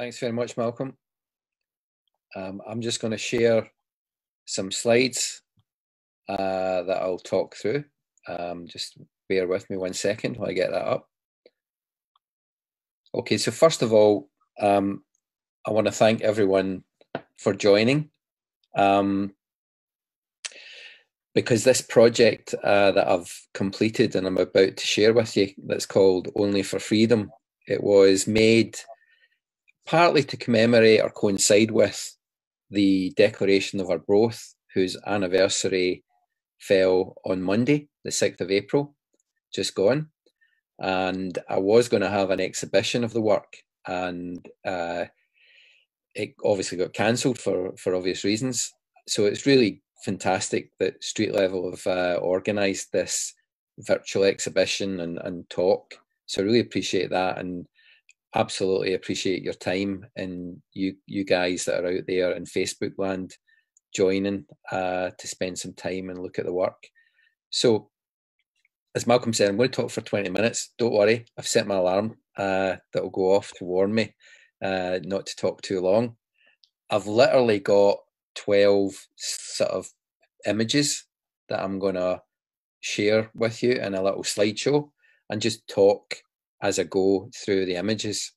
Thanks very much, Malcolm. Um, I'm just going to share some slides uh, that I'll talk through. Um, just bear with me one second while I get that up. Okay, so first of all, um, I want to thank everyone for joining. Um, because this project uh, that I've completed and I'm about to share with you, that's called Only for Freedom, it was made partly to commemorate or coincide with the Declaration of our Arbroath, whose anniversary fell on Monday, the 6th of April, just gone. And I was going to have an exhibition of the work, and uh, it obviously got cancelled for, for obvious reasons. So it's really fantastic that Street Level have uh, organised this virtual exhibition and, and talk. So I really appreciate that and absolutely appreciate your time and you you guys that are out there in Facebook land joining uh, to spend some time and look at the work. So as Malcolm said, I'm going to talk for 20 minutes. Don't worry, I've set my alarm uh, that will go off to warn me uh, not to talk too long. I've literally got 12 sort of images that I'm going to share with you in a little slideshow and just talk as I go through the images.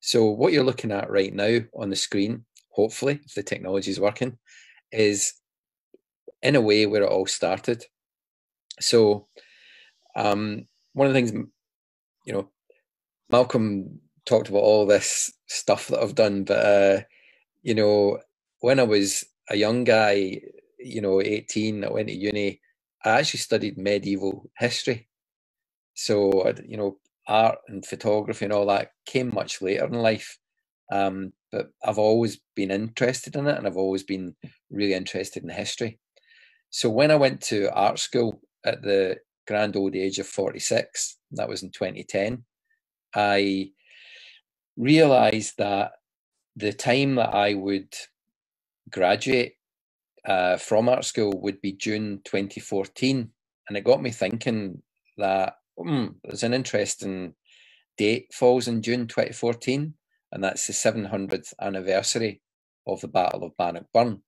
So what you're looking at right now on the screen, hopefully, if the technology is working, is in a way where it all started. So um, one of the things, you know, Malcolm talked about all this stuff that I've done, but uh, you know, when I was a young guy, you know, 18, I went to uni, I actually studied medieval history. So, you know, art and photography and all that came much later in life. Um, but I've always been interested in it and I've always been really interested in history. So when I went to art school at the grand old age of 46, that was in 2010, I realized that the time that I would graduate uh, from art school would be June 2014. And it got me thinking that hmm, there's an interesting date falls in June 2014, and that's the 700th anniversary of the Battle of Bannockburn.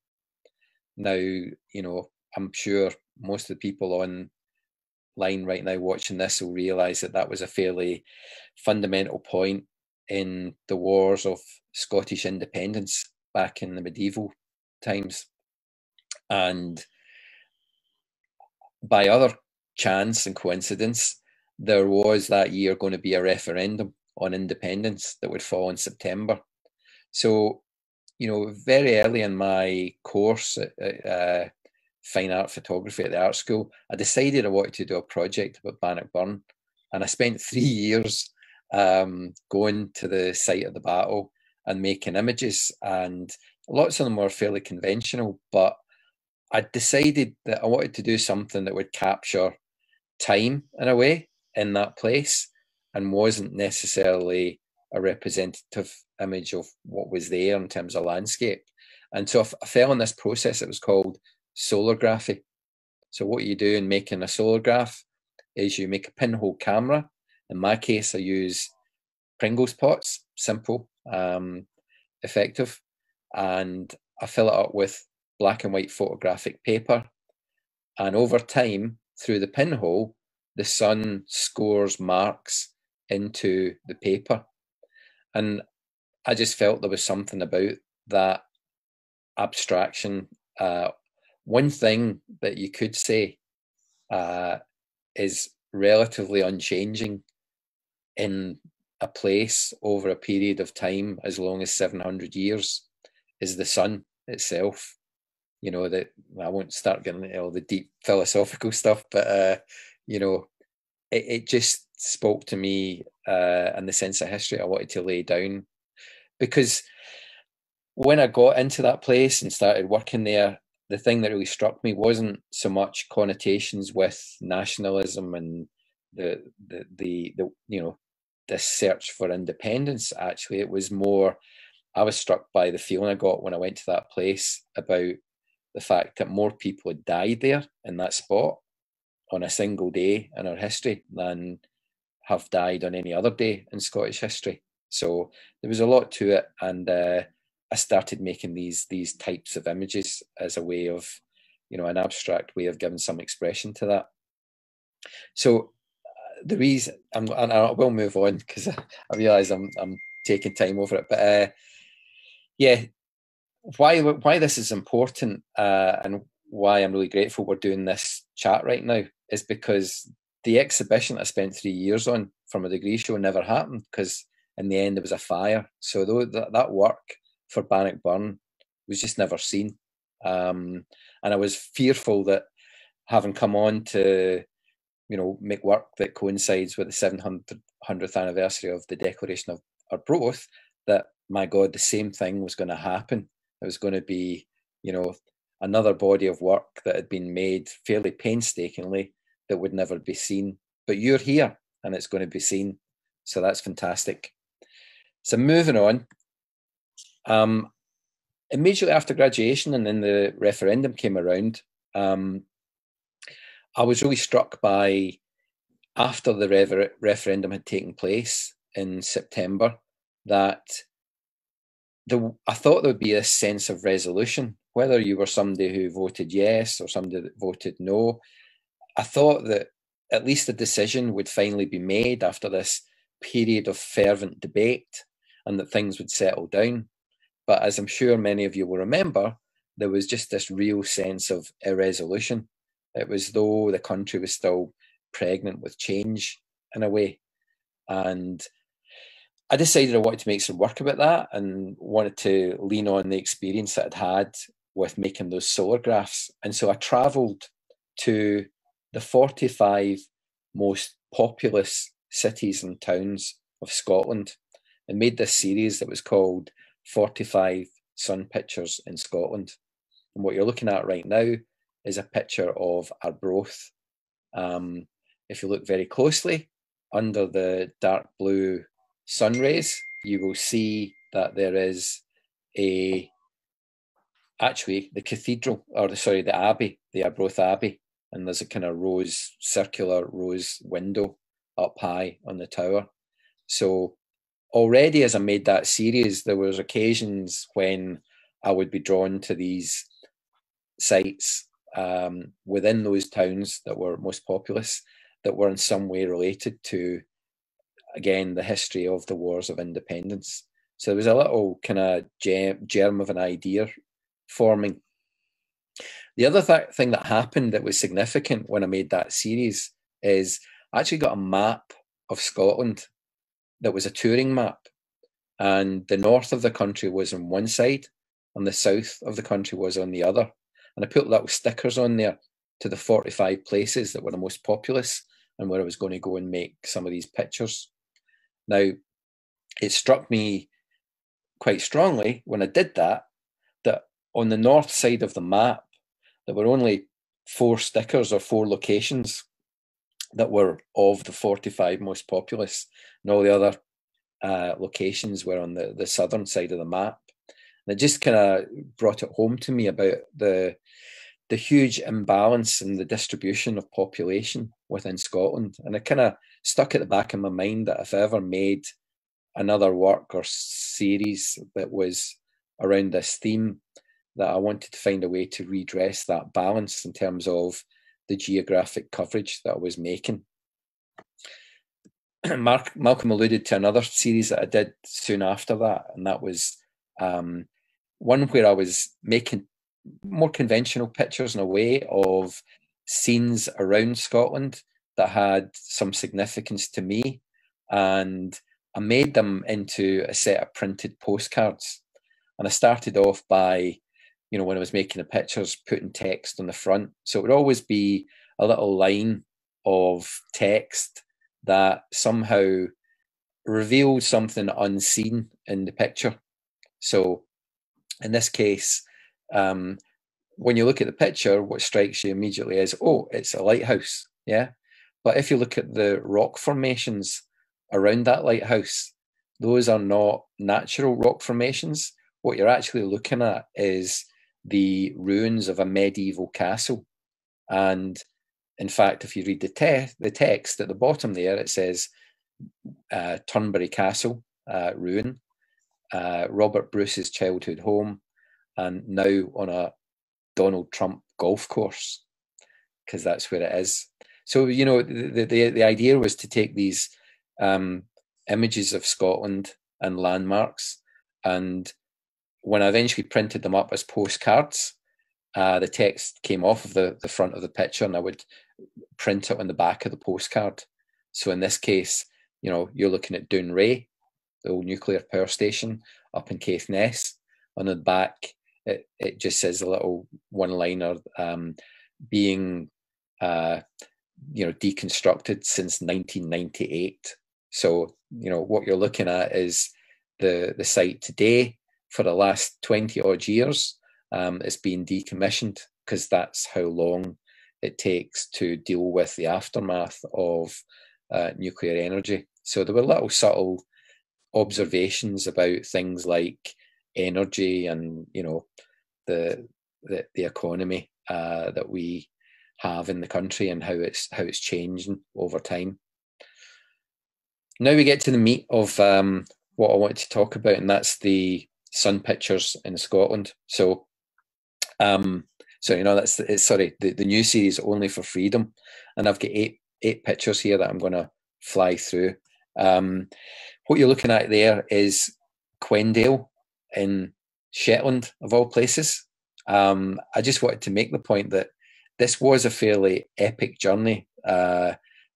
Now, you know, I'm sure most of the people on line right now watching this will realise that that was a fairly fundamental point in the wars of Scottish independence back in the medieval times. And by other chance and coincidence, there was that year going to be a referendum on independence that would fall in September. So, you know, very early in my course at, uh, fine art photography at the art school, I decided I wanted to do a project about Bannockburn. And I spent three years um, going to the site of the battle and making images. And lots of them were fairly conventional, but I decided that I wanted to do something that would capture time in a way in that place and wasn't necessarily a representative image of what was there in terms of landscape. And so I fell in this process, it was called solargraphy. So what you do in making a solargraph is you make a pinhole camera. In my case, I use Pringles pots, simple, um, effective, and I fill it up with black and white photographic paper. And over time, through the pinhole, the sun scores marks into the paper. And I just felt there was something about that abstraction. Uh, one thing that you could say uh, is relatively unchanging in a place over a period of time as long as 700 years is the sun itself you know that i won't start getting into all the deep philosophical stuff but uh you know it, it just spoke to me uh in the sense of history i wanted to lay down. Because when i got into that place and started working there the thing that really struck me wasn't so much connotations with nationalism and the the the, the you know this search for independence actually. It was more i was struck by the feeling i got when i went to that place about the fact that more people had died there in that spot on a single day in our history than have died on any other day in scottish history So there was a lot to it, and uh, I started making these these types of images as a way of, you know, an abstract way of giving some expression to that. So uh, the reason I'm, and I will move on because I, I realise I'm I'm taking time over it, but uh, yeah, why why this is important uh, and why I'm really grateful we're doing this chat right now is because the exhibition I spent three years on from a degree show never happened because in the end there was a fire. So though that, that work for Bannockburn was just never seen. Um, and I was fearful that having come on to, you know, make work that coincides with the 700th anniversary of the Declaration of Arbroath, that my God, the same thing was going to happen. It was going to be, you know, another body of work that had been made fairly painstakingly that would never be seen. But you're here and it's going to be seen. So that's fantastic. So moving on, um, immediately after graduation and then the referendum came around, um, I was really struck by after the rever- referendum had taken place in September that the I thought there would be a sense of resolution, whether you were somebody who voted yes or somebody that voted no. I thought that at least a decision would finally be made after this period of fervent debate and that things would settle down. But as I'm sure many of you will remember, there was just this real sense of irresolution. It was though the country was still pregnant with change in a way. And I decided I wanted to make some work about that and wanted to lean on the experience that I'd had with making those solar graphs. And so I travelled to the 45 most populous cities and towns of Scotland and made this series that was called 45 Sun Pictures in Scotland. And what you're looking at right now is a picture of Arbroath. Um, if you look very closely, under the dark blue sun rays, you will see that there is a actually the cathedral or the, sorry the abbey, the Arbroath Abbey, and there's a kind of rose circular rose window up high on the tower. So already as I made that series, there was occasions when I would be drawn to these sites um, within those towns that were most populous that were in some way related to, again, the history of the wars of independence. So there was a little kind of germ of an idea forming. The other th- thing that happened that was significant when I made that series is I actually got a map of Scotland that was a touring map, and the north of the country was on one side, and the south of the country was on the other. And I put little stickers on there to the 45 places that were the most populous and where I was going to go and make some of these pictures. Now, it struck me quite strongly when I did that that on the north side of the map, there were only four stickers or four locations that were of the 45 most populous, and all the other uh, locations were on the, the southern side of the map. And it just kind of brought it home to me about the the huge imbalance in the distribution of population within Scotland. And it kind of stuck at the back of my mind that if I ever made another work or series that was around this theme, that I wanted to find a way to redress that balance in terms of the geographic coverage that I was making. Mark Malcolm alluded to another series that I did soon after that, and that was um, one where I was making more conventional pictures in a way of scenes around Scotland that had some significance to me, and I made them into a set of printed postcards. And I started off by you know, when I was making the pictures, putting text on the front. So it would always be a little line of text that somehow revealed something unseen in the picture. So in this case, um, when you look at the picture, what strikes you immediately is, oh, it's a lighthouse. Yeah. But if you look at the rock formations around that lighthouse, those are not natural rock formations. What you're actually looking at is the ruins of a medieval castle. And in fact, if you read the, te- the text at the bottom there, it says uh, Turnberry Castle, uh, ruin, uh, Robert Bruce's childhood home, and now on a Donald Trump golf course, because that's where it is. So you know, the the, the idea was to take these um, images of Scotland and landmarks, and when I eventually printed them up as postcards, uh, the text came off of the, the front of the picture and I would print it on the back of the postcard. So in this case, you know, you're looking at Dounreay, the old nuclear power station up in Caithness. On the back, it, it just says a little one liner um, being, uh, you know, deconstructed since 1998. So, you know, what you're looking at is the, the site today for the last 20 odd years, um, it's been decommissioned because that's how long it takes to deal with the aftermath of uh, nuclear energy. So there were little subtle observations about things like energy and you know the the, the economy uh, that we have in the country and how it's how it's changing over time. Now we get to the meat of um, what I want to talk about, and that's the sun pictures in Scotland. So, um, so you know that's it's, sorry the, the new series only for freedom, and I've got eight eight pictures here that I'm going to fly through. Um, what you're looking at there is Quendale in Shetland, of all places. Um, I just wanted to make the point that this was a fairly epic journey, uh,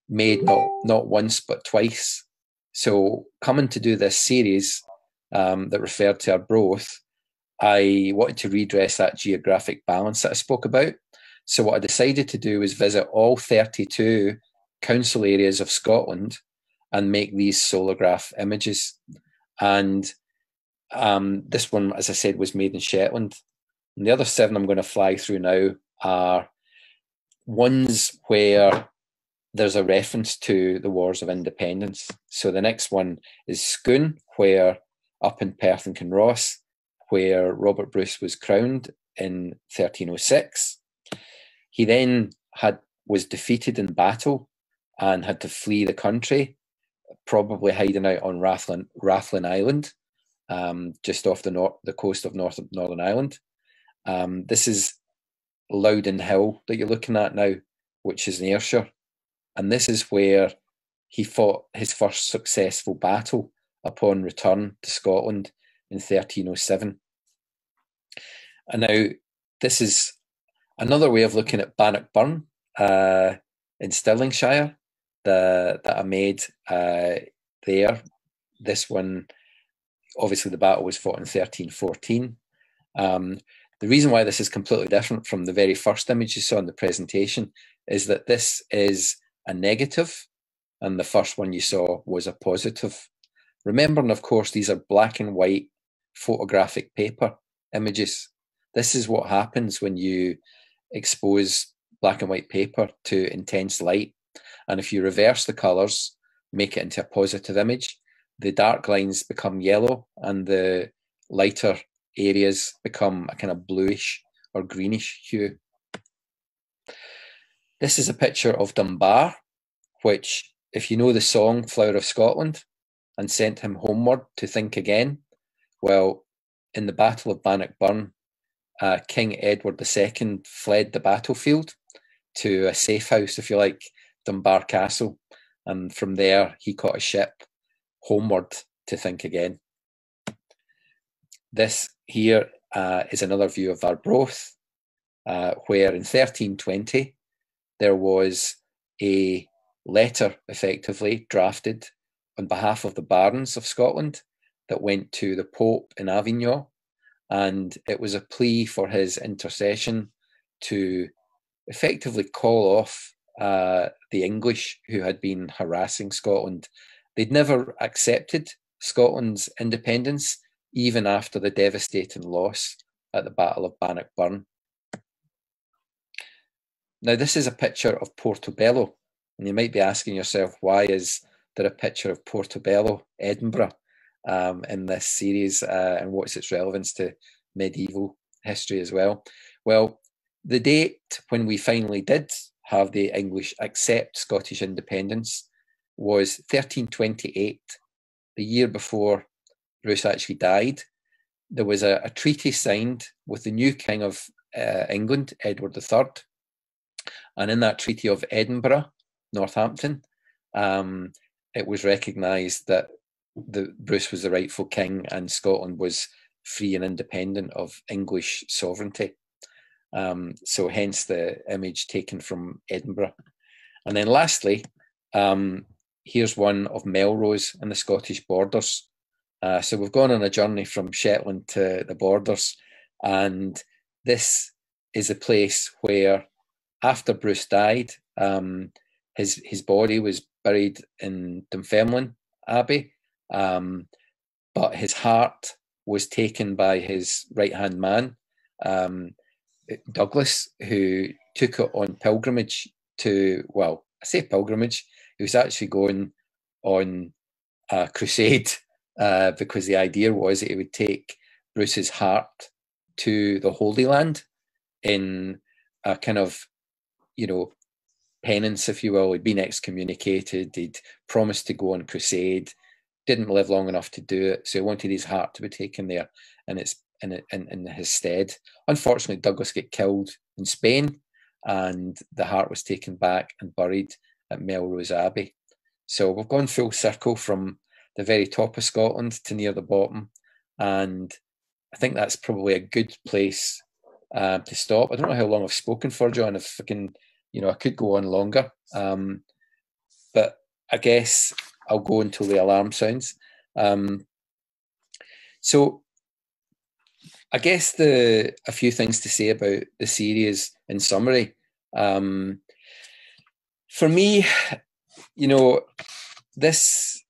made not not once but twice. So coming to do this series, um, that referred to Arbroath, I wanted to redress that geographic balance that I spoke about. So what I decided to do was visit all 32 council areas of Scotland and make these solargraph images. And um, this one, as I said, was made in Shetland. And the other seven I'm going to fly through now are ones where there's a reference to the Wars of Independence. So the next one is Scone, where up in Perth and Kinross, where Robert Bruce was crowned in 1306. He then had was defeated in battle and had to flee the country, probably hiding out on Rathlin, Rathlin Island, um, just off the north, the coast of North Northern Ireland. Um, this is Loudon Hill that you're looking at now, which is in Ayrshire, and this is where he fought his first successful battle upon return to Scotland in 1307. And now, this is another way of looking at Bannockburn uh, in Stirlingshire the, that I made uh, there. This one, obviously, the battle was fought in 1314. Um, the reason why this is completely different from the very first image you saw in the presentation is that this is a negative, and the first one you saw was a positive. Remembering, of course, these are black and white photographic paper images. This is what happens when you expose black and white paper to intense light. And if you reverse the colours, make it into a positive image, the dark lines become yellow and the lighter areas become a kind of bluish or greenish hue. This is a picture of Dunbar, which, if you know the song Flower of Scotland, and sent him homeward to think again. Well, in the Battle of Bannockburn, uh, King Edward II fled the battlefield to a safe house, if you like, Dunbar Castle, and from there he caught a ship homeward to think again. This here uh, is another view of Arbroath, uh, where in 1320 there was a letter effectively drafted on behalf of the barons of Scotland that went to the Pope in Avignon. And it was a plea for his intercession to effectively call off uh, the English who had been harassing Scotland. They'd never accepted Scotland's independence, even after the devastating loss at the Battle of Bannockburn. Now, this is a picture of Portobello, and you might be asking yourself, why is there a picture of Portobello, Edinburgh, um, in this series, uh, and what's its relevance to medieval history as well? Well, the date when we finally did have the English accept Scottish independence was 1328, the year before Bruce actually died, there was a, a treaty signed with the new King of uh, England, Edward III. And in that Treaty of Edinburgh, Northampton, um, it was recognised that the Bruce was the rightful king and Scotland was free and independent of English sovereignty. Um, so hence the image taken from Edinburgh. And then lastly, um, here's one of Melrose and the Scottish borders. Uh, so we've gone on a journey from Shetland to the borders, and this is a place where, after Bruce died, um, his his body was buried in Dunfermline Abbey, um, but his heart was taken by his right hand man, um, Douglas, who took it on pilgrimage to, well, I say pilgrimage, he was actually going on a crusade uh, because the idea was that he would take Bruce's heart to the Holy Land in a kind of, you know, penance, if you will. He'd been excommunicated, he'd promised to go on crusade, didn't live long enough to do it, so he wanted his heart to be taken there and it's in, in, in his stead. Unfortunately, Douglas got killed in Spain, and the heart was taken back and buried at Melrose Abbey. So we've gone full circle from the very top of Scotland to near the bottom, and I think that's probably a good place uh, to stop. I don't know how long I've spoken for, John. If I can, you know, I could go on longer, um, but I guess I'll go until the alarm sounds. Um, so I guess the a few things to say about the series in summary. Um, for me, you know, this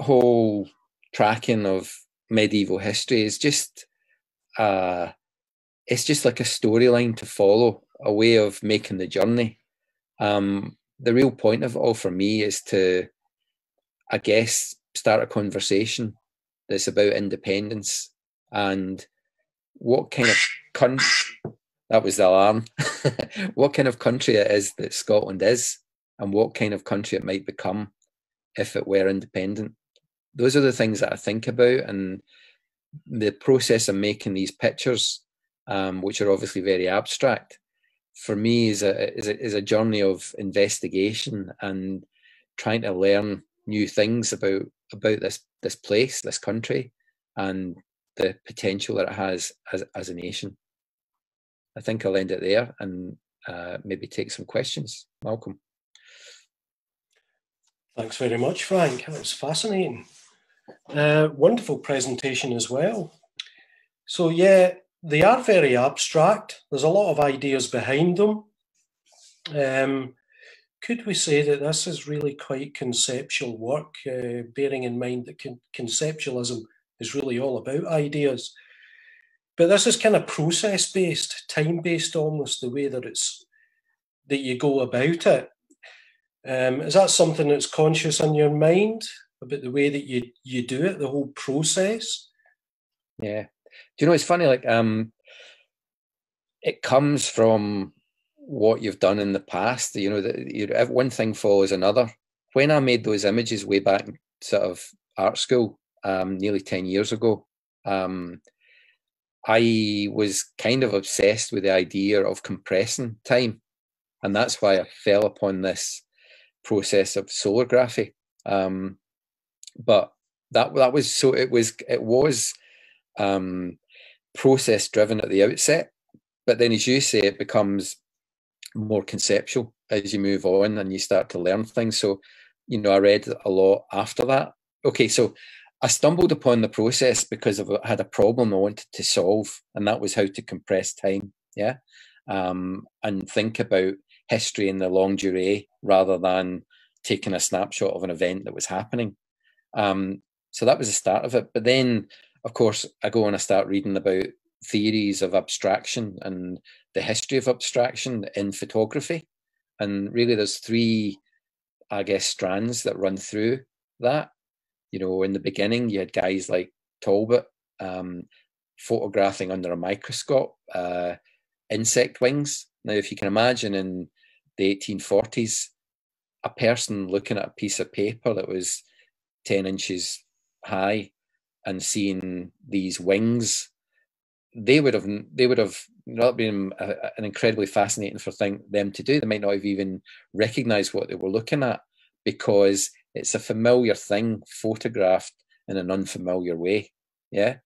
whole tracking of medieval history is just uh, it's just like a storyline to follow, a way of making the journey. Um, the real point of it all for me is to, I guess, start a conversation that's about independence and what kind of country that was the alarm what kind of country it is that scotland is and what kind of country it might become if it were independent those are the things that i think about and the process of making these pictures um, which are obviously very abstract for me is a, is a is a journey of investigation and trying to learn new things about about this this place this country and the potential that it has as, as a nation. I think I'll end it there and uh, maybe take some questions. Malcolm. Thanks very much, Frank. That was fascinating. Uh, wonderful presentation as well. So, yeah, they are very abstract. There's a lot of ideas behind them. Um, could we say that this is really quite conceptual work, uh, bearing in mind that con- conceptualism is really all about ideas. But this is kind of process based, time based almost, the way that it's that you go about it. Um, is that something that's conscious in your mind about the way that you you do it, the whole process? Yeah. You know it's funny? Like um it comes from what you've done in the past. You know, that you know, one thing follows another. When I made those images way back sort of art school, um, nearly 10 years ago, um, I was kind of obsessed with the idea of compressing time. And that's why I fell upon this process of solargraphy. Um, but that that was so it was it was um, process driven at the outset, but then as you say, it becomes more conceptual as you move on and you start to learn things. So, you know, I read a lot after that. Okay, so I stumbled upon the process because I had a problem I wanted to solve, and that was how to compress time. Yeah, um, and think about history in the longue durée rather than taking a snapshot of an event that was happening. Um, so that was the start of it. But then, of course, I go and I start reading about theories of abstraction and the history of abstraction in photography. And really, there's three, I guess, strands that run through that you know, in the beginning, you had guys like Talbot um, photographing under a microscope uh, insect wings. Now, if you can imagine in the 1840s, a person looking at a piece of paper that was 10 inches high and seeing these wings, they would have they would have not been a, an incredibly fascinating for thing, them to do. They might not have even recognised what they were looking at because it's a familiar thing photographed in an unfamiliar way. Yeah,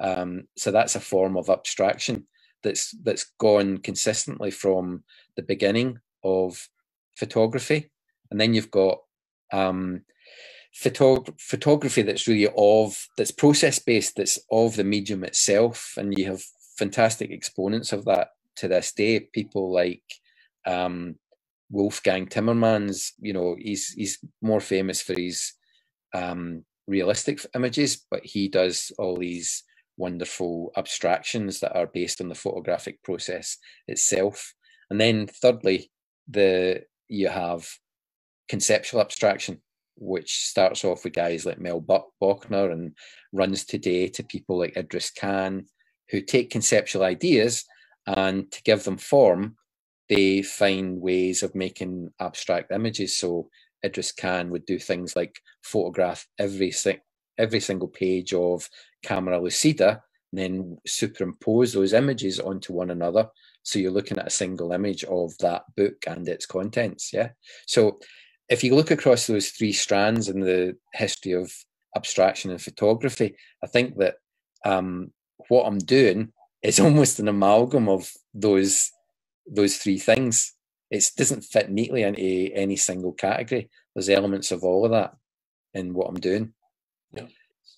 um, so that's a form of abstraction that's that's gone consistently from the beginning of photography, and then you've got um, photog- photography that's really of that's process based, that's of the medium itself, and you have fantastic exponents of that to this day. People like um, Wolfgang Tillmans, you know, he's he's more famous for his um, realistic images, but he does all these wonderful abstractions that are based on the photographic process itself. And then thirdly, the you have conceptual abstraction, which starts off with guys like Mel Bochner and runs today to people like Idris Khan, who take conceptual ideas and to give them form, they find ways of making abstract images. So Idris Khan would do things like photograph every every single page of Camera Lucida, and then superimpose those images onto one another. So you're looking at a single image of that book and its contents. Yeah. So if you look across those three strands in the history of abstraction and photography, I think that um, what I'm doing is almost an amalgam of those those three things. It doesn't fit neatly into any single category. There's elements of all of that in what I'm doing. Yeah.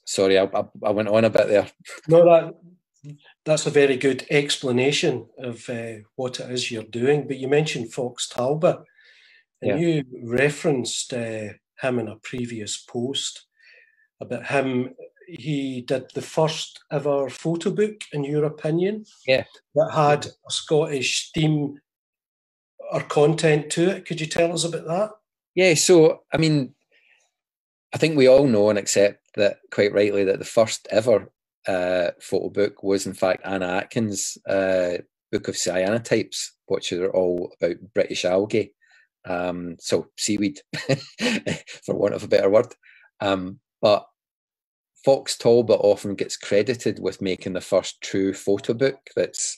Sorry, I, I, I went on a bit there. No, that that's a very good explanation of uh, what it is you're doing. But you mentioned Fox Talbot, and yeah. you referenced uh, him in a previous post about him. He did the first ever photo book, in your opinion, yeah, that had a Scottish theme or content to it. Could you tell us about that? Yeah, so I mean, I think we all know and accept that quite rightly that the first ever uh, photo book was in fact Anna Atkins' uh, book of cyanotypes, which are all about British algae, um, so seaweed, for want of a better word. Um, but Fox Talbot often gets credited with making the first true photo book that's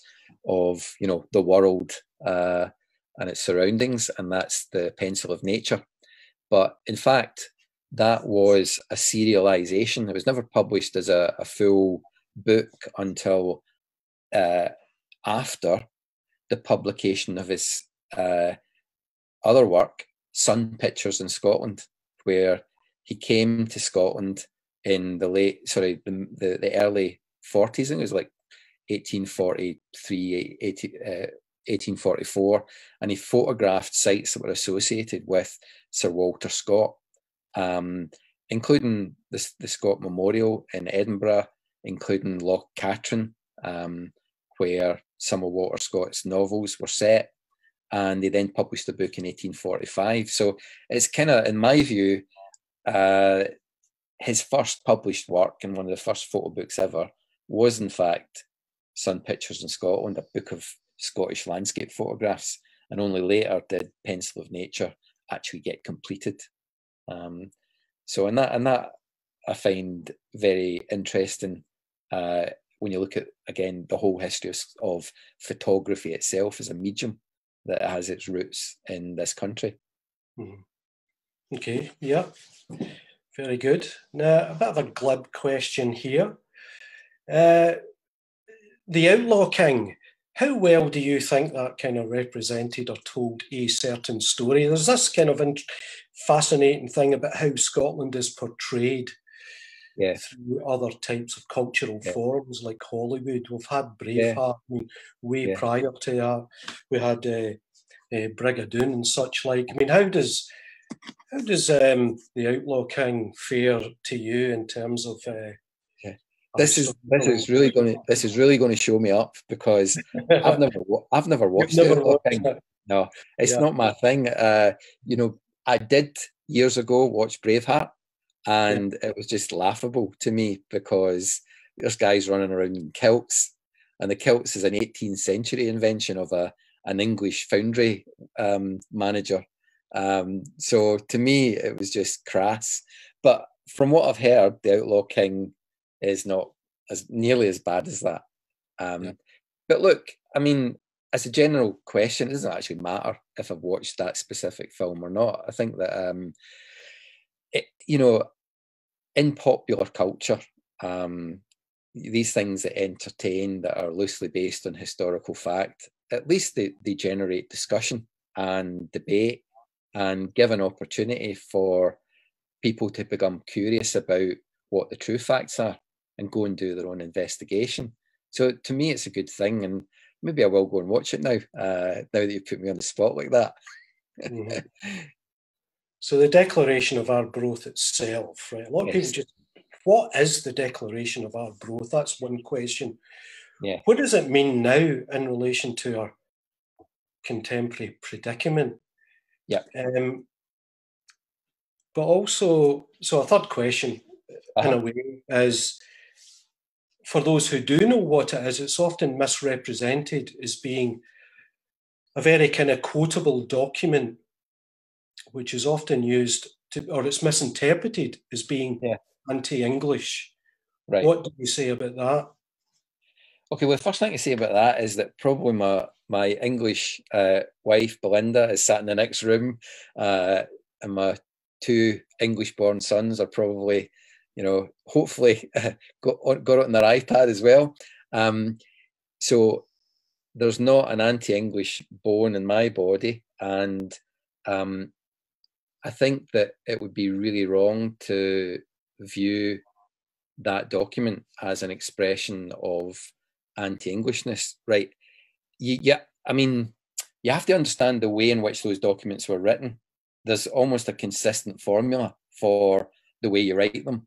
of you know the world uh, and its surroundings, and that's the Pencil of Nature. But in fact, that was a serialization. It was never published as a, a full book until uh, after the publication of his uh, other work, Sun Pictures in Scotland, where he came to Scotland in the late, sorry, the, the, the early 40s. I think it was like 1843, 18, uh, 1844, and he photographed sites that were associated with Sir Walter Scott, um, including the, the Scott Memorial in Edinburgh, including Loch Katrine, um, where some of Walter Scott's novels were set. And they then published the book in 1845. So it's kind of, in my view, uh, his first published work and one of the first photo books ever was, in fact, Sun Pictures in Scotland, a book of Scottish landscape photographs, and only later did Pencil of Nature actually get completed. Um, so, and that and that I find very interesting uh, when you look at again the whole history of, of photography itself as a medium that it has its roots in this country. Mm-hmm. Okay, yeah, very good. Now, a bit of a glib question here. Uh, the Outlaw King how well do you think that kind of represented or told a certain story? There's this kind of fascinating thing about how Scotland is portrayed yeah. through other types of cultural yeah. forms like Hollywood. We've had Braveheart yeah. way prior to that. We had uh, uh, Brigadoon and such like. I mean, how does how does um, the Outlaw King fare to you in terms of uh, this is this is really going to this is really going to show me up because I've never I've never watched never it. Watched it. No, it's yeah. not my thing. Uh, you know, I did years ago watch Braveheart, and yeah. it was just laughable to me because there's guys running around in kilts, and the kilts is an 18th century invention of a an English foundry um, manager. Um, so to me, it was just crass. But from what I've heard, the Outlaw King is not as nearly as bad as that. Um, yeah. But look, I mean, as a general question, it doesn't actually matter if I've watched that specific film or not. I think that um, it, you know, in popular culture, um, these things that entertain that are loosely based on historical fact, at least they, they generate discussion and debate and give an opportunity for people to become curious about what the true facts are and go and do their own investigation. So to me, it's a good thing, and maybe I will go and watch it now. Uh, now that you've put me on the spot like that. mm-hmm. So the Declaration of Arbroath itself, right? A lot of people just, what is the Declaration of Arbroath? That's one question. Yeah. What does it mean now in relation to our contemporary predicament? Yeah. Um, but also, so a third question, uh-huh. in a way, is for those who do know what it is, it's often misrepresented as being a very kind of quotable document, which is often used to, or it's misinterpreted as being yeah. anti-English. Right. What do you say about that? Okay, well, the first thing to say about that is that probably my my English uh, wife Belinda is sat in the next room, uh, and my two English-born sons are probably you know, hopefully got, got it on their iPad as well. Um, so there's not an anti-English bone in my body, and um, I think that it would be really wrong to view that document as an expression of anti-Englishness, right? yeah, I mean, you have to understand the way in which those documents were written. There's almost a consistent formula for the way you write them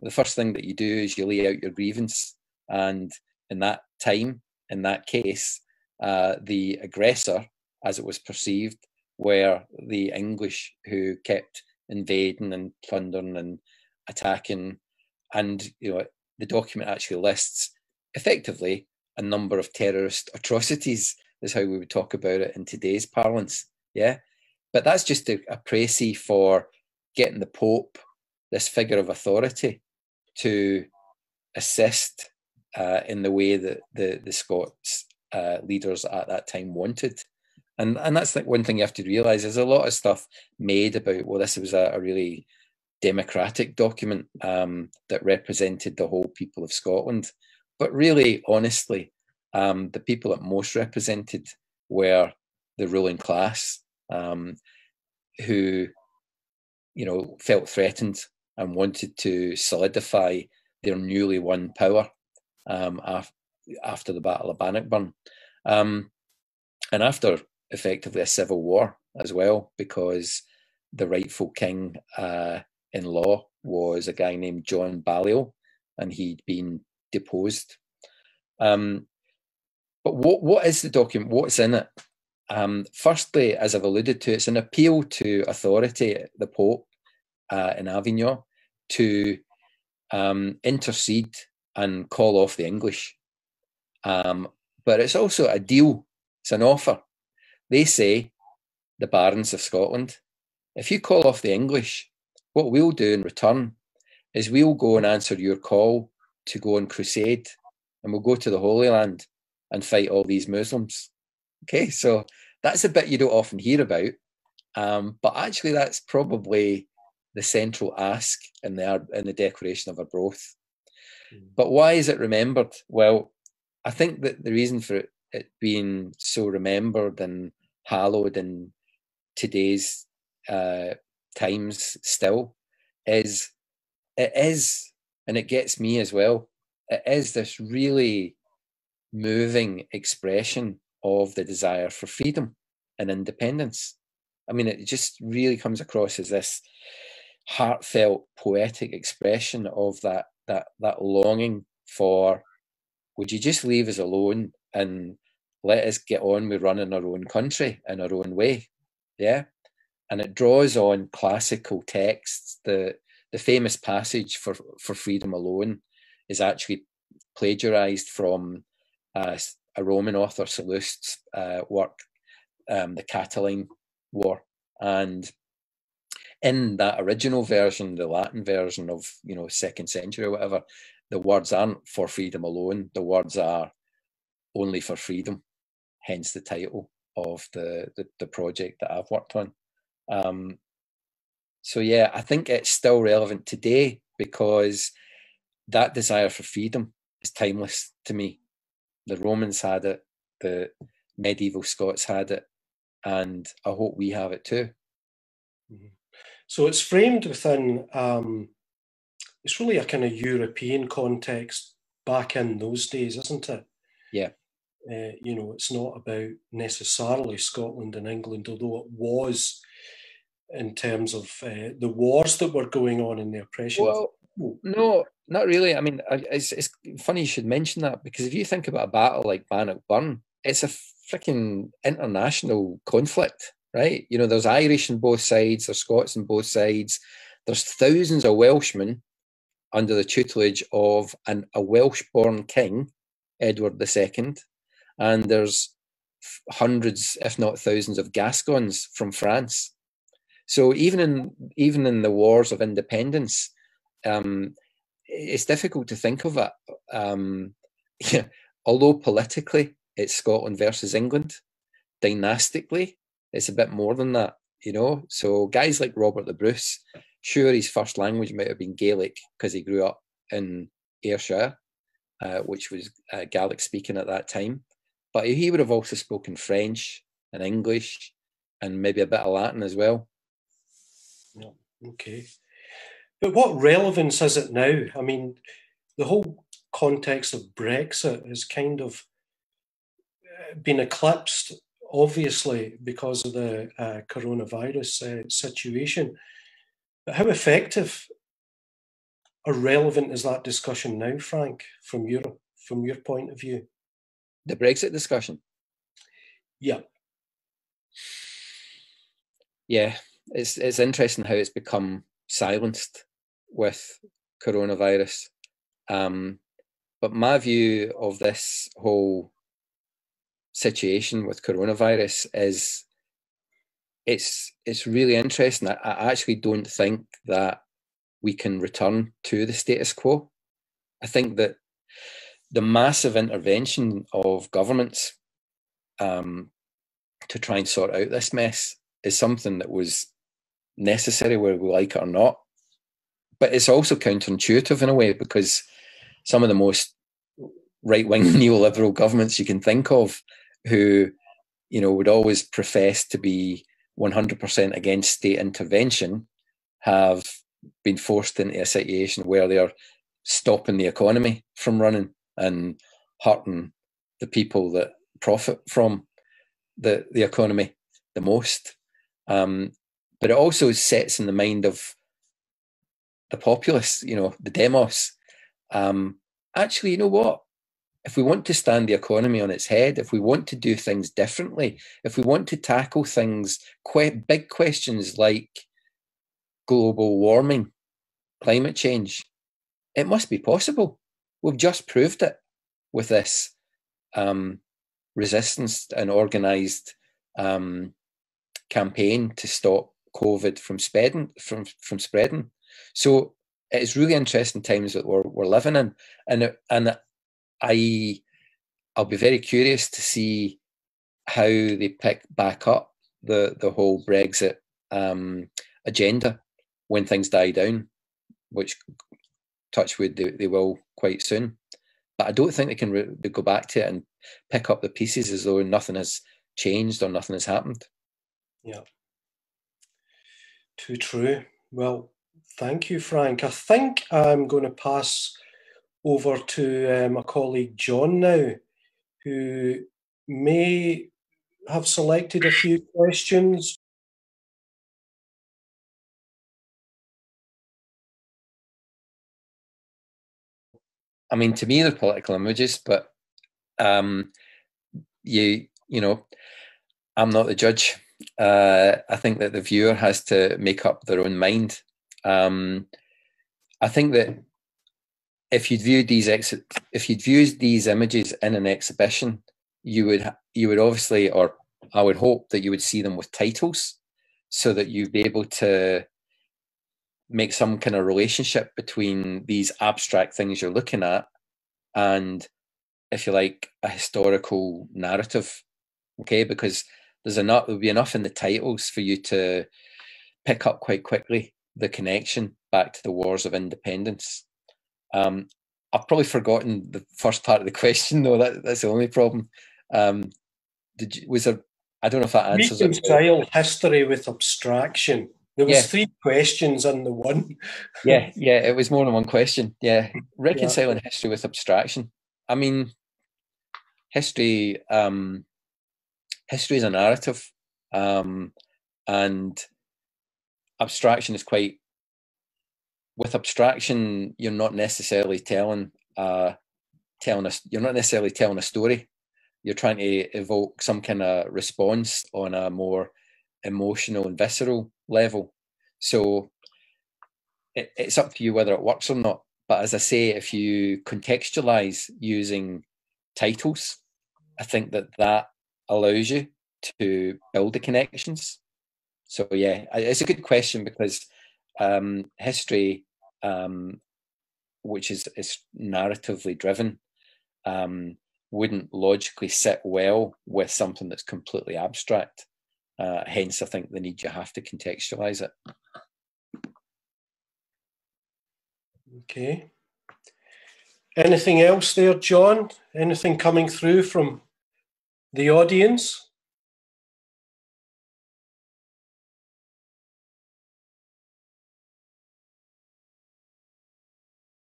the first thing that you do is you lay out your grievance. And in that time, in that case, uh, the aggressor, as it was perceived, were the English who kept invading and plundering and attacking. And you know, the document actually lists effectively a number of terrorist atrocities, is how we would talk about it in today's parlance. Yeah. But that's just a, a précis for getting the Pope, this figure of authority, to assist uh, in the way that the the Scots uh, leaders at that time wanted. And and that's like one thing you have to realise. There's a lot of stuff made about well, this was a, a really democratic document um, that represented the whole people of Scotland. But really, honestly, um, the people it most represented were the ruling class, um, who, you know, felt threatened and wanted to solidify their newly won power um, af- after the Battle of Bannockburn. Um, and after effectively a civil war as well, because the rightful king uh, in law was a guy named John Balliol, and he'd been deposed. Um, but what what is the document? What's in it? Um, firstly, as I've alluded to, it's an appeal to authority, the Pope uh, in Avignon, to um, intercede and call off the English. Um, but it's also a deal, it's an offer. They say, the barons of Scotland, if you call off the English, what we'll do in return is we'll go and answer your call to go on crusade and we'll go to the Holy Land and fight all these Muslims. Okay, so that's a bit you don't often hear about. Um, but actually, that's probably the central ask in the in the Declaration of Arbroath. Mm. But why is it remembered? Well, I think that the reason for it, it being so remembered and hallowed in today's uh, times still is it is, and it gets me as well. It is this really moving expression of the desire for freedom and independence. I mean, it just really comes across as this heartfelt, poetic expression of that that that longing for would you just leave us alone and let us get on with running our own country in our own way yeah? And it draws on classical texts. The the famous passage for for freedom alone is actually plagiarized from uh, a roman author Sallust's uh, work um, the catiline war. And in that original version, the Latin version of you know second century or whatever, the words aren't for freedom alone. The words are only for freedom, hence the title of the the, the project that I've worked on. Um, so yeah, I think it's still relevant today because that desire for freedom is timeless to me. The Romans had it, the medieval Scots had it, and I hope we have it too. Mm-hmm. So it's framed within, um, it's really a kind of European context back in those days, isn't it? Yeah. Uh, you know, it's not about necessarily Scotland and England, although it was in terms of uh, the wars that were going on in the oppression. Well, no, not really. I mean, it's, it's funny you should mention that because if you think about a battle like Bannockburn, it's a freaking international conflict, right? You know, there's Irish on both sides, there's Scots on both sides, there's thousands of Welshmen under the tutelage of an, a Welsh born king, Edward II, and there's hundreds, if not thousands, of Gascons from France. So even in even in the wars of independence, um, it's difficult to think of it. Um, yeah, although politically it's Scotland versus England, dynastically it's a bit more than that, you know. So guys like Robert the Bruce, sure his first language might have been Gaelic because he grew up in Ayrshire, uh, which was uh, Gaelic speaking at that time, but he would have also spoken French and English and maybe a bit of Latin as well. Okay. But what relevance is it now? I mean, the whole context of Brexit has kind of uh, been eclipsed, obviously, because of the uh, coronavirus uh, situation. But how effective or relevant is that discussion now, Frank, from your from your point of view? The Brexit discussion. Yeah. Yeah, it's it's interesting how it's become silenced with coronavirus. Um, but my view of this whole situation with coronavirus is it's it's really interesting. I, I actually don't think that we can return to the status quo. I think that the massive intervention of governments um, to try and sort out this mess is something that was necessary, whether we like it or not. But it's also counterintuitive in a way because some of the most right wing neoliberal governments you can think of who you know would always profess to be 100% against state intervention have been forced into a situation where they're stopping the economy from running and hurting the people that profit from the, the economy the most. Um, but it also sets in the mind of the populace, you know, the demos. Um, actually, you know what? If we want to stand the economy on its head, if we want to do things differently, if we want to tackle things, quite big questions like global warming, climate change, it must be possible. We've just proved it with this um, resistance and organised um, campaign to stop COVID from spreading from from spreading. So it's really interesting times that we're, we're living in, and and I I'll be very curious to see how they pick back up the the whole Brexit um, agenda when things die down, which touchwood they, they will quite soon. But I don't think they can re- go back to it and pick up the pieces as though nothing has changed or nothing has happened. Yeah. Too true. Well, Thank you, Frank. I think I'm going to pass over to uh, my colleague John now, who may have selected a few questions. I mean, to me, they're political images, but um, you you know, I'm not the judge. Uh, I think that the viewer has to make up their own mind um, I think that if you'd viewed these ex- if you'd viewed these images in an exhibition, you would you would obviously, or I would hope that you would see them with titles, so that you'd be able to make some kind of relationship between these abstract things you're looking at and if you like a historical narrative okay? Because there's enough there'll be enough in the titles for you to pick up quite quickly the connection back to the wars of independence. Um, i've probably forgotten the first part of the question though. That, that's the only problem. Um, did you was there i don't know if that answers reconcile it history with abstraction there was yeah. three questions on the one. yeah, yeah, it was more than one question. Yeah, reconciling yeah. history with abstraction. I mean, history. Um, history is a narrative, um, and abstraction is quite. With abstraction, you're not necessarily telling uh, telling us. You're not necessarily telling a story. You're trying to evoke some kind of response on a more emotional and visceral level. So it, it's up to you whether it works or not. But as I say, if you contextualize using titles, I think that that allows you to build the connections. So yeah, it's a good question because um, history, um, which is is narratively driven, um, wouldn't logically sit well with something that's completely abstract. Uh, hence, I think the need you have to contextualize it. Okay. Anything else there, John? Anything coming through from the audience?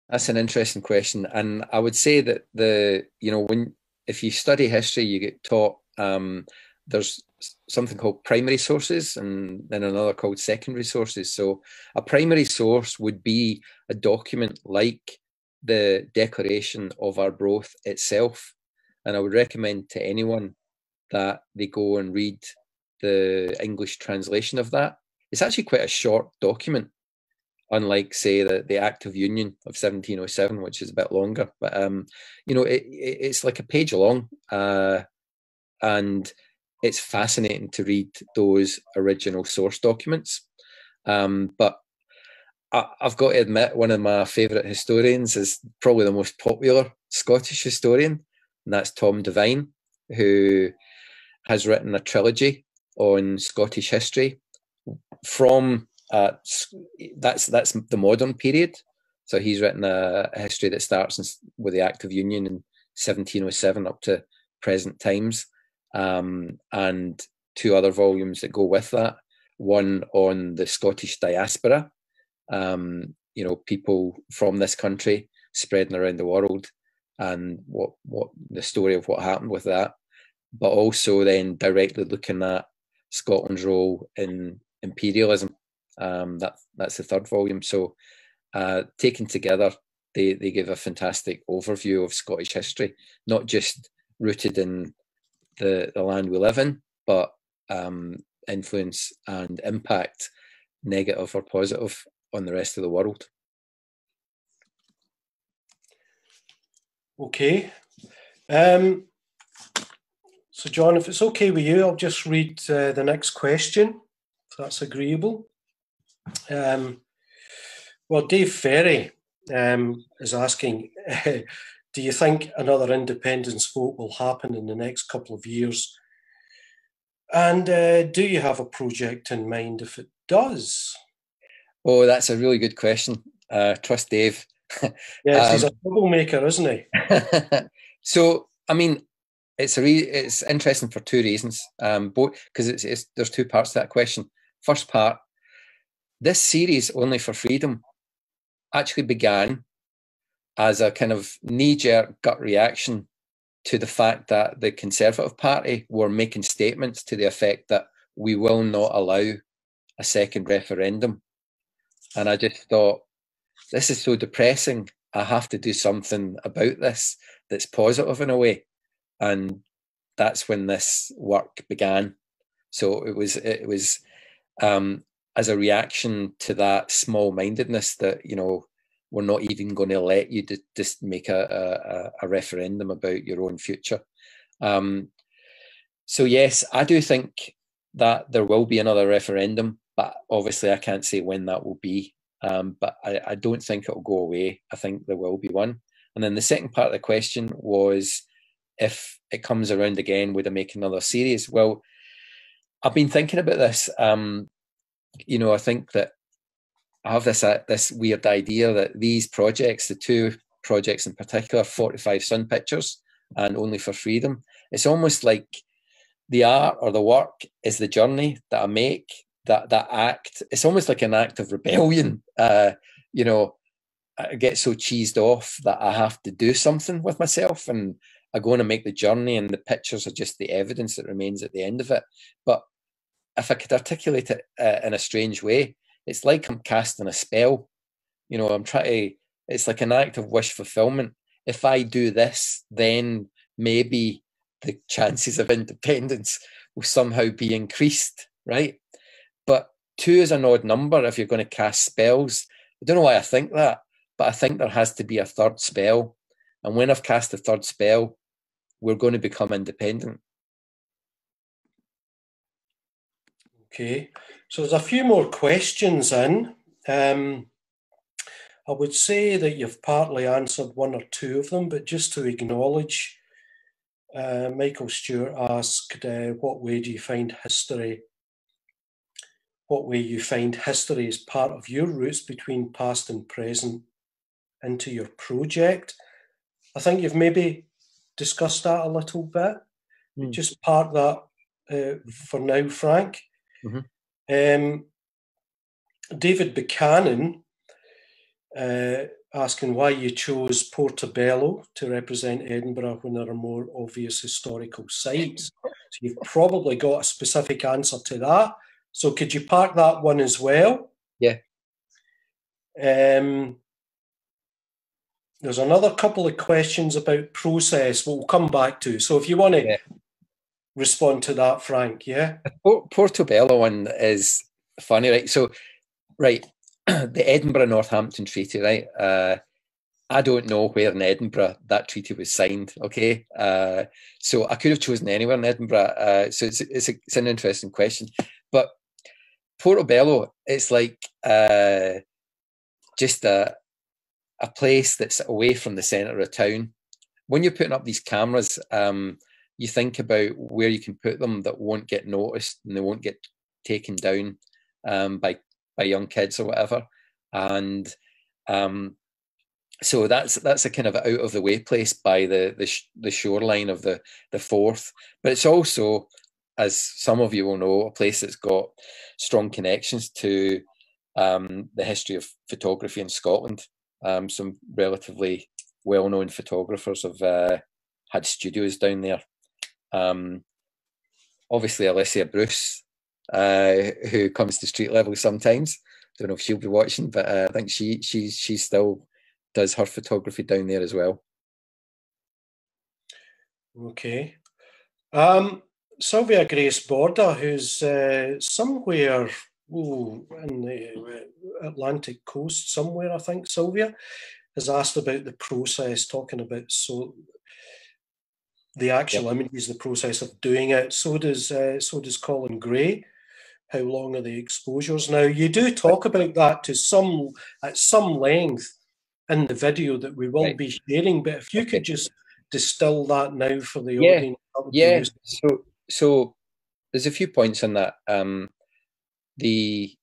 That's an interesting question, and I would say that the you know when if you study history, you get taught um, there's something called primary sources and then another called secondary sources. So a primary source would be a document like the Declaration of Arbroath itself. And I would recommend to anyone that they go and read the English translation of that. It's actually quite a short document, unlike, say, the, the Act of Union of 1707, which is a bit longer. But, um, you know, it, it, it's like a page long. Uh, and it's fascinating to read those original source documents. Um, but I, have got to admit, one of my favourite historians is probably the most popular Scottish historian, and that's Tom Devine, who has written a trilogy on Scottish history from uh, that's that's the modern period. So he's written a, a history that starts with the Act of Union in 1707 up to present times um, and two other volumes that go with that. One on the Scottish diaspora, um, you know, people from this country spreading around the world, and what what the story of what happened with that, but also then directly looking at Scotland's role in imperialism. Um, that that's the third volume. So, uh, taken together, they they give a fantastic overview of Scottish history, not just rooted in the, the land we live in, but um, influence and impact, negative or positive, on the rest of the world. Okay. Um, so, John, if it's okay with you, I'll just read uh, the next question, if that's agreeable. Um, well, Dave Ferry um, is asking Do you think another independence vote will happen in the next couple of years? And uh, do you have a project in mind if it does? Oh, that's a really good question. Uh, trust Dave. yes, um, he's a um, troublemaker, isn't he? so, I mean, it's a re- it's interesting for two reasons. Um, both because it's, it's there's two parts to that question. First part, this series only for freedom actually began as a kind of knee jerk gut reaction to the fact that the Conservative Party were making statements to the effect that we will not allow a second referendum. And I just thought, this is so depressing. I have to do something about this that's positive in a way. And that's when this work began. So it was it was um, as a reaction to that small mindedness that you know we're not even going to let you just make a, a, a, referendum about your own future. Um, so yes, I do think that there will be another referendum, but obviously I can't say when that will be. um, but I, I don't think it'll go away. I think there will be one. And then the second part of the question was if it comes around again, would I make another series? Well, I've been thinking about this. Um, you know, I think that I have this uh, this weird idea that these projects, the two projects in particular, 45 Sun Pictures and Only for Freedom, it's almost like the art or the work is the journey that I make, that that act. It's almost like an act of rebellion. Uh, you know, I get so cheesed off that I have to do something with myself and I go on and make the journey and the pictures are just the evidence that remains at the end of it. But if I could articulate it uh, in a strange way, it's like I'm casting a spell. You know, I'm trying to, it's like an act of wish fulfillment. If I do this, then maybe the chances of independence will somehow be increased, right? But two is an odd number if you're going to cast spells. I don't know why I think that, but I think there has to be a third spell. And when I've cast the third spell, we're going to become independent. Okay, so there's a few more questions in. Um, I would say that you've partly answered one or two of them, but just to acknowledge, uh, Michael Stewart asked, uh, "What way do you find history? What way you find history is part of your roots between past and present into your project?" I think you've maybe discussed that a little bit. Mm. Just park that uh, for now, Frank. Mm-hmm. Um, David Buchanan uh, asking why you chose Portobello to represent Edinburgh when there are more obvious historical sites. So you've probably got a specific answer to that. So could you park that one as well? Yeah. Um, there's another couple of questions about process we'll come back to. So if you want to yeah respond to that, Frank. Yeah. Portobello one is funny, right? So, right, the Edinburgh Northampton Treaty, right? Uh, I don't know where in Edinburgh that treaty was signed. Okay, uh, so I could have chosen anywhere in Edinburgh. Uh, so it's it's, a, it's, an interesting question, but Portobello, it's like uh, just a a place that's away from the centre of town. When you're putting up these cameras, um, you think about where you can put them that won't get noticed and they won't get taken down um, by by young kids or whatever. And um, so that's that's a kind of out of the way place by the the, sh- the shoreline of the the Forth, but it's also, as some of you will know, a place that's got strong connections to um, the history of photography in Scotland. Um, some relatively well-known photographers have uh, had studios down there um, obviously, Alicia Bruce, uh, who comes to street level sometimes. I don't know if she'll be watching, but uh, I think she she she still does her photography down there as well. Okay. Um, Sylvia Grace Border, who's uh, somewhere ooh, in the Atlantic coast, somewhere, I think, Sylvia, has asked about the process, talking about so the actual yep. images, the process of doing it. So does uh, so does Colin Gray. How long are the exposures? Now you do talk about that to some at some length in the video that we will right. be sharing. But if you okay. could just distill that now for the yeah. audience, yeah. So so there's a few points on that. Um, the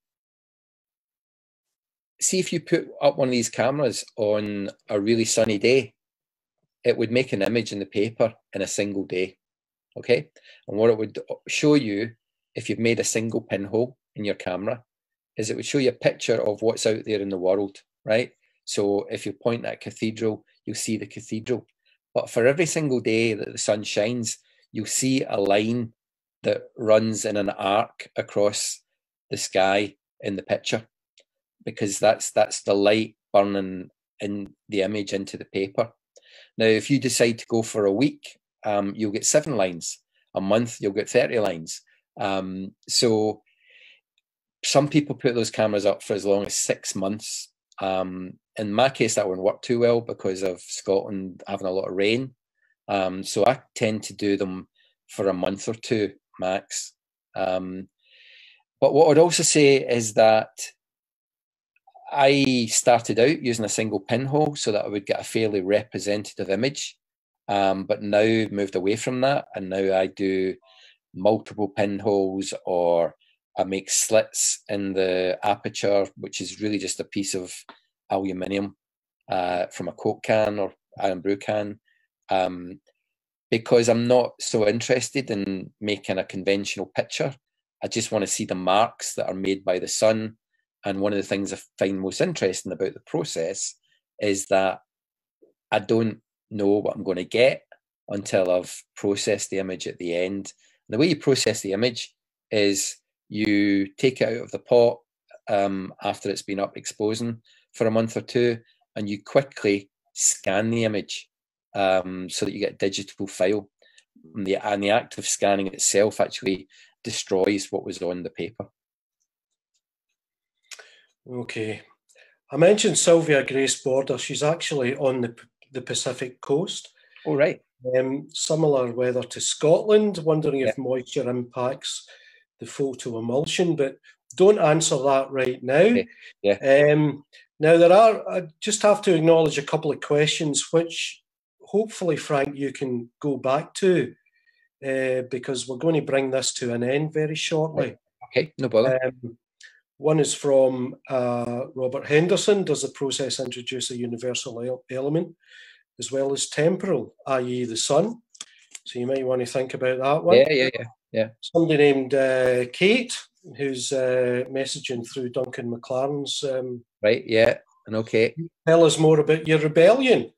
see if you put up one of these cameras on a really sunny day it would make an image in the paper in a single day. Okay. And what it would show you if you've made a single pinhole in your camera is it would show you a picture of what's out there in the world, right? So if you point at a cathedral, you'll see the cathedral. But for every single day that the sun shines, you'll see a line that runs in an arc across the sky in the picture because that's that's the light burning in the image into the paper now, if you decide to go for a week, um, you'll get seven lines. A month, you'll get 30 lines. Um, so some people put those cameras up for as long as six months. Um, in my case, that wouldn't work too well because of Scotland having a lot of rain. Um, so I tend to do them for a month or two max. Um, but what I'd also say is that I started out using a single pinhole so that I would get a fairly representative image. Um, but now moved away from that, and now I do multiple pinholes or I make slits in the aperture, which is really just a piece of aluminium uh, from a Coke can or Irn-Bru can, um, because I'm not so interested in making a conventional picture. I just want to see the marks that are made by the sun. And one of the things I find most interesting about the process is that I don't know what I'm going to get until I've processed the image at the end. And the way you process the image is you take it out of the pot um, after it's been up exposing for a month or two, and you quickly scan the image um, so that you get a digital file. And the, and the act of scanning itself actually destroys what was on the paper. Okay. I mentioned Sylvia Grace Border. She's actually on the, the Pacific coast. All oh, right. Um, similar weather to Scotland, wondering yeah. if moisture impacts the photo emulsion, but don't answer that right now. Okay. Yeah. Um, now, there are, I just have to acknowledge a couple of questions which hopefully, Frank, you can go back to uh, because we're going to bring this to an end very shortly. Okay, no bother. Um, one is from uh, Robert Henderson. Does the process introduce a universal element as well as temporal, i.e., the sun? So you might want to think about that one. Yeah, yeah, yeah. yeah. Somebody named uh, Kate, who's uh, messaging through Duncan McLaren's. Um, right, yeah, and okay. Tell us more about your rebellion,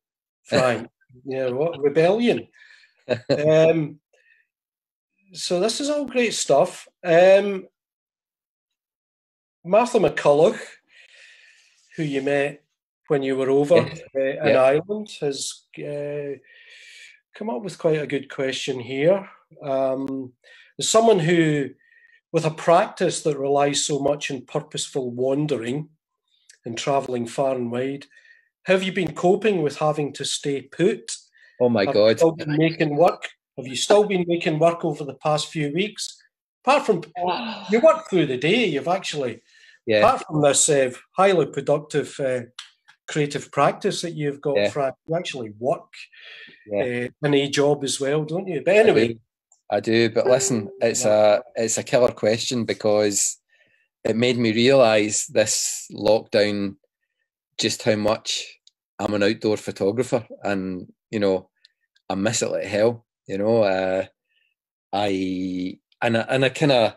Frank. yeah, what rebellion? um, so this is all great stuff. Um, Martha McCulloch, who you met when you were over yeah. uh, in yeah. Ireland, has uh, come up with quite a good question here. Um, as someone who, with a practice that relies so much on purposeful wandering and travelling far and wide, have you been coping with having to stay put? Oh my have God! You been making work? Have you still been making work over the past few weeks? Apart from you work through the day, you've actually yeah. apart from this uh, highly productive uh, creative practice that you've got, yeah. Frank, you actually work yeah. uh, in a job as well, don't you? But anyway, I do. I do but listen, it's a it's a killer question because it made me realise this lockdown just how much I'm an outdoor photographer, and you know I miss it like hell. You know, uh, I and I, and I kind of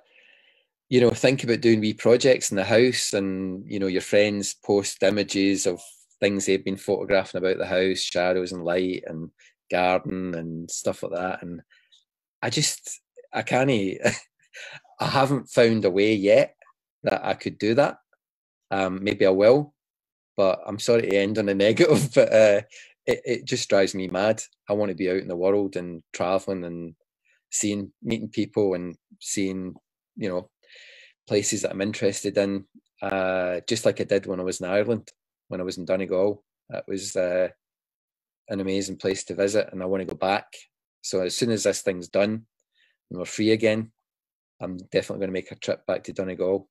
you know, think about doing wee projects in the house and, you know, your friends post images of things they've been photographing about the house, shadows and light and garden and stuff like that. And I just, I can't, I haven't found a way yet that I could do that. Um, maybe I will, but I'm sorry to end on a negative, but uh, it, it just drives me mad. I want to be out in the world and traveling and seeing, meeting people and seeing, you know, places that I'm interested in, uh, just like I did when I was in Ireland, when I was in Donegal. It was uh, an amazing place to visit, and I want to go back. So as soon as this thing's done and we're free again, I'm definitely going to make a trip back to Donegal